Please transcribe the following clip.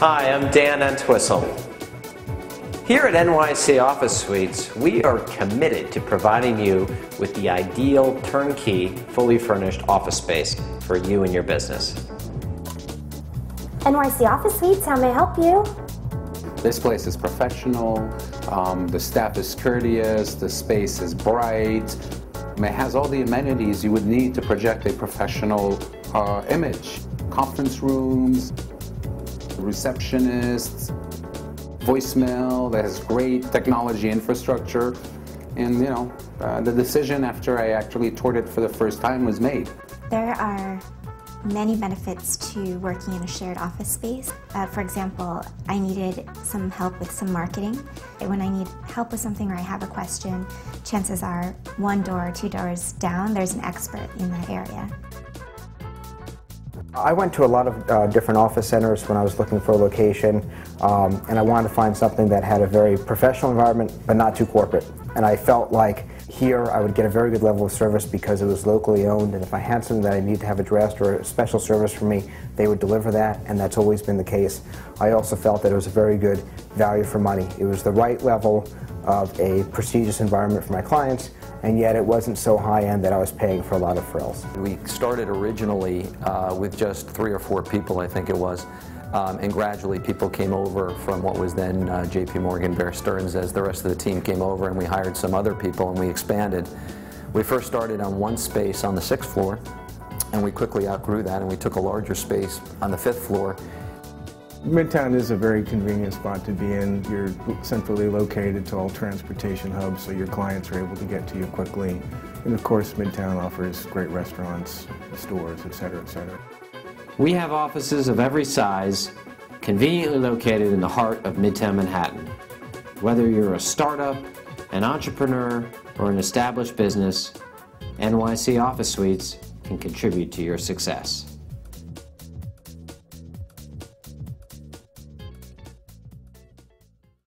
Hi, I'm Dan Entwistle. Here at NYC Office Suites, we are committed to providing you with the ideal turnkey, fully furnished office space for you and your business. NYC Office Suites, how may I help you? This place is professional, um, the staff is courteous, the space is bright, it has all the amenities you would need to project a professional uh, image. Conference rooms, receptionists, voicemail that has great technology infrastructure. And, you know, uh, the decision after I actually toured it for the first time was made. There are many benefits to working in a shared office space. Uh, for example, I needed some help with some marketing. When I need help with something or I have a question, chances are one door or two doors down, there's an expert in that area. I went to a lot of uh, different office centers when I was looking for a location, um, and I wanted to find something that had a very professional environment, but not too corporate. And I felt like here I would get a very good level of service because it was locally owned, and if I had something that I needed to have addressed or a special service for me, they would deliver that, and that's always been the case. I also felt that it was a very good value for money. It was the right level of a prestigious environment for my clients, and yet it wasn't so high-end that I was paying for a lot of frills. We started originally uh, with just three or four people, I think it was, um, and gradually people came over from what was then uh, JP Morgan Bear Stearns as the rest of the team came over and we hired some other people and we expanded. We first started on one space on the sixth floor and we quickly outgrew that and we took a larger space on the fifth floor Midtown is a very convenient spot to be in. You're centrally located to all transportation hubs, so your clients are able to get to you quickly. And of course, Midtown offers great restaurants, stores, et cetera, et cetera. We have offices of every size, conveniently located in the heart of Midtown Manhattan. Whether you're a startup, an entrepreneur, or an established business, NYC Office Suites can contribute to your success.